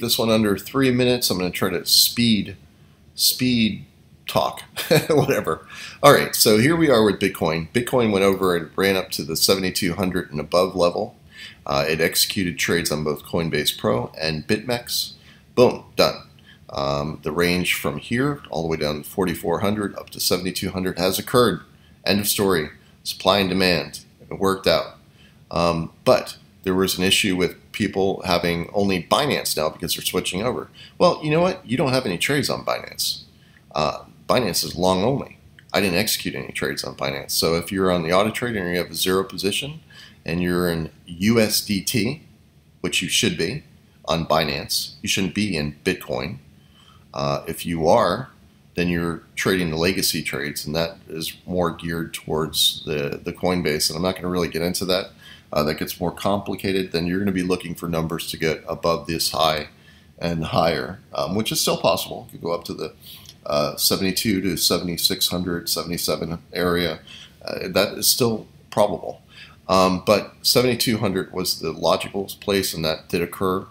this one under three minutes. I'm going to try to speed, speed talk, whatever. All right, so here we are with Bitcoin. Bitcoin went over and ran up to the 7,200 and above level. Uh, it executed trades on both Coinbase Pro and BitMEX. Boom, done. Um, the range from here all the way down to 4,400 up to 7,200 has occurred. End of story. Supply and demand. It worked out. Um, but there was an issue with people having only Binance now because they're switching over. Well, you know what? You don't have any trades on Binance. Uh, Binance is long only. I didn't execute any trades on Binance. So if you're on the auto trade and you have a zero position and you're in USDT, which you should be on Binance, you shouldn't be in Bitcoin. Uh, if you are, then you're trading the legacy trades, and that is more geared towards the, the Coinbase. And I'm not going to really get into that. Uh, that gets more complicated. Then you're going to be looking for numbers to get above this high and higher, um, which is still possible. You go up to the uh, 72 to 7600, 77 area. Uh, that is still probable. Um, but 7200 was the logical place, and that did occur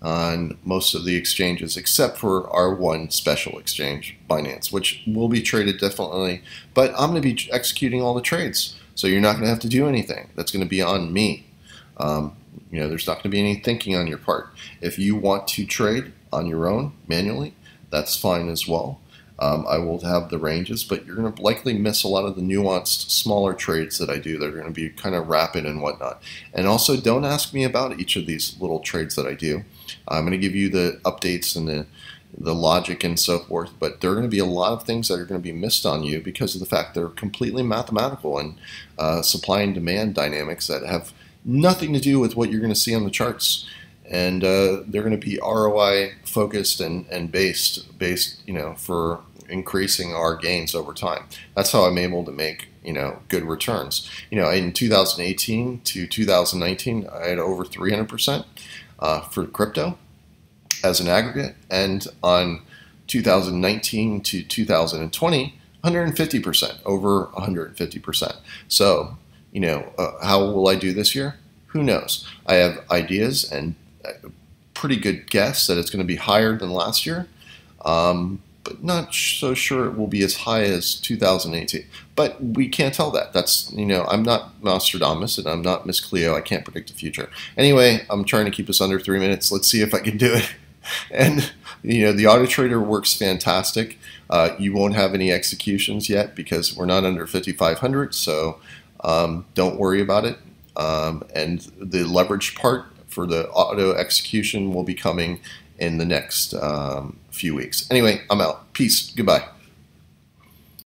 on most of the exchanges except for our one special exchange, Binance, which will be traded definitely. But I'm going to be executing all the trades, so you're not going to have to do anything. That's going to be on me. Um, you know, there's not going to be any thinking on your part. If you want to trade on your own manually, that's fine as well. Um, I will have the ranges, but you're going to likely miss a lot of the nuanced, smaller trades that I do. They're going to be kind of rapid and whatnot. And also, don't ask me about each of these little trades that I do. I'm going to give you the updates and the the logic and so forth, but there are going to be a lot of things that are going to be missed on you because of the fact they're completely mathematical and uh, supply and demand dynamics that have nothing to do with what you're going to see on the charts and uh, they're going to be ROI focused and, and based based you know for increasing our gains over time. That's how I'm able to make you know good returns. You know, in 2018 to 2019, I had over 300 percent uh, for crypto as an aggregate, and on 2019 to 2020, 150 percent, over 150 percent. So, you know, uh, how will I do this year? Who knows? I have ideas and a pretty good guess that it's going to be higher than last year. Um, but not so sure it will be as high as 2018. But we can't tell that. That's, you know, I'm not Nostradamus and I'm not Miss Cleo. I can't predict the future. Anyway, I'm trying to keep us under three minutes. Let's see if I can do it. And, you know, the auto trader works fantastic. Uh, you won't have any executions yet because we're not under 5,500. So um, don't worry about it. Um, and the leverage part for the auto execution will be coming in the next um, few weeks. Anyway, I'm out. Peace. Goodbye.